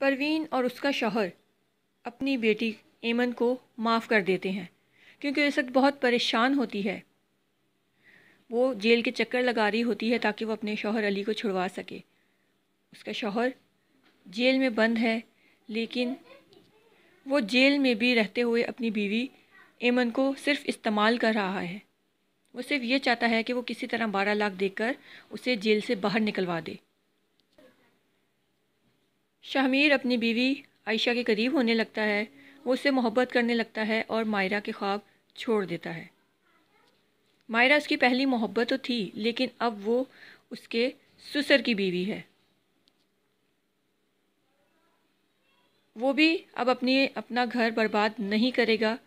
परवीन और उसका शौहर अपनी बेटी एमन को माफ़ कर देते हैं, क्योंकि इस वक्त बहुत परेशान होती है। वो जेल के चक्कर लगा रही होती है ताकि वो अपने शौहर अली को छुड़वा सके। उसका शौहर जेल में बंद है, लेकिन वो जेल में भी रहते हुए अपनी बीवी एमन को सिर्फ़ इस्तेमाल कर रहा है। वो सिर्फ़ ये चाहता है कि वो किसी तरह बारह लाख देकर उसे जेल से बाहर निकलवा दे। शाहमीर अपनी बीवी आयशा के करीब होने लगता है, वो उससे मोहब्बत करने लगता है और मायरा के ख्वाब छोड़ देता है। मायरा उसकी पहली मोहब्बत तो थी, लेकिन अब वो उसके ससुर की बीवी है। वो भी अब अपनी, अपना घर बर्बाद नहीं करेगा।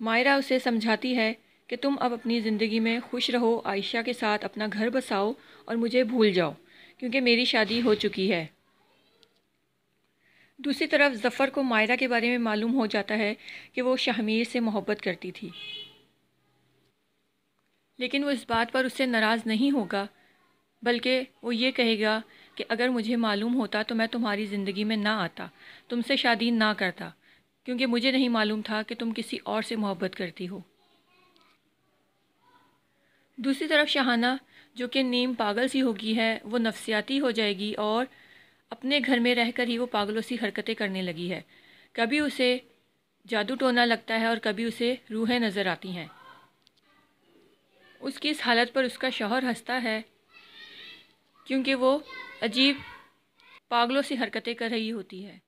मायरा उसे समझाती है कि तुम अब अपनी ज़िंदगी में खुश रहो, आयशा के साथ अपना घर बसाओ और मुझे भूल जाओ, क्योंकि मेरी शादी हो चुकी है। दूसरी तरफ़ ज़फ़र को मायरा के बारे में मालूम हो जाता है कि वो शाहमीर से मोहब्बत करती थी। लेकिन वो इस बात पर उससे नाराज़ नहीं होगा, बल्कि वो ये कहेगा कि अगर मुझे मालूम होता तो मैं तुम्हारी ज़िंदगी में ना आता, तुमसे शादी ना करता, क्योंकि मुझे नहीं मालूम था कि तुम किसी और से मोहब्बत करती हो। दूसरी तरफ़ शहाना, जो कि नीम पागल सी होगी है, वो नफसियाती हो जाएगी और अपने घर में रहकर ही वो पागलों सी हरकतें करने लगी है। कभी उसे जादू टोना लगता है और कभी उसे रूहें नज़र आती हैं। उसकी इस हालत पर उसका शौहर हंसता है, क्योंकि वो अजीब पागलों सी हरकतें कर रही होती है।